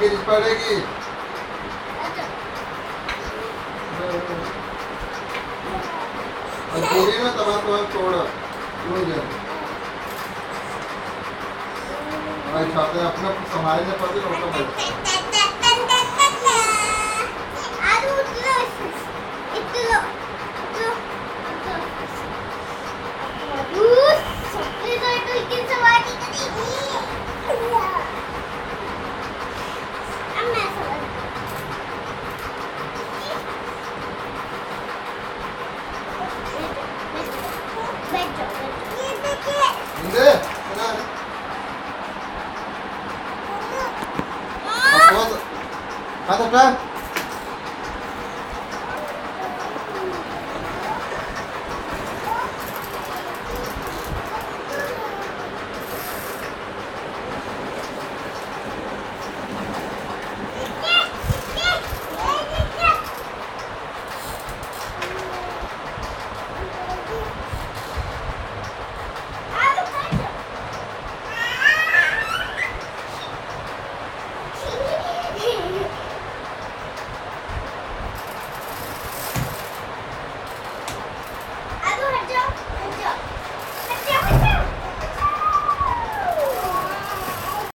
गिर पड़ेगी बैठो। और पूरी में तबा तो तोड़ क्यों जाए भाई छाते अपने संभालने पर भी रोका बैठ आज Và 山